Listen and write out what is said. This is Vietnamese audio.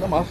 nó mở